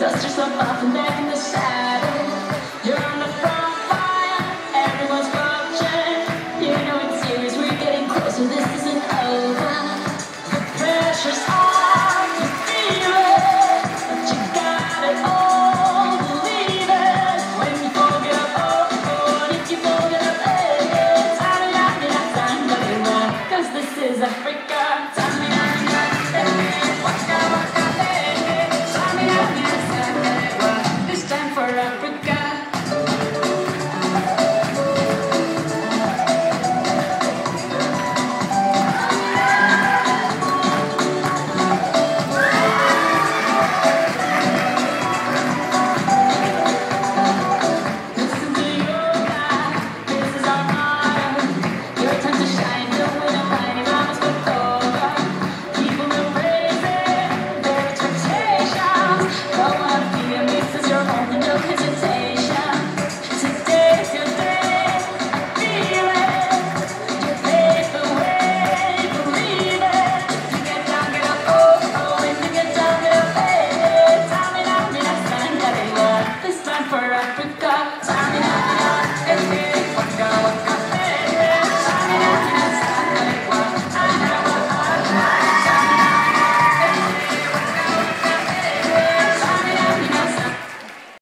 Dust yourself off and back in the saddle. You're on the front line, everyone's watching. You know it's serious, we're getting closer, this isn't over. The pressure's on, you feel it, but you got it all, believe it. When you fold it up, oh, oh, if you fold it up, hey, hey, Tamina, mina, Tangalina, 'cause this is Africa. Africa.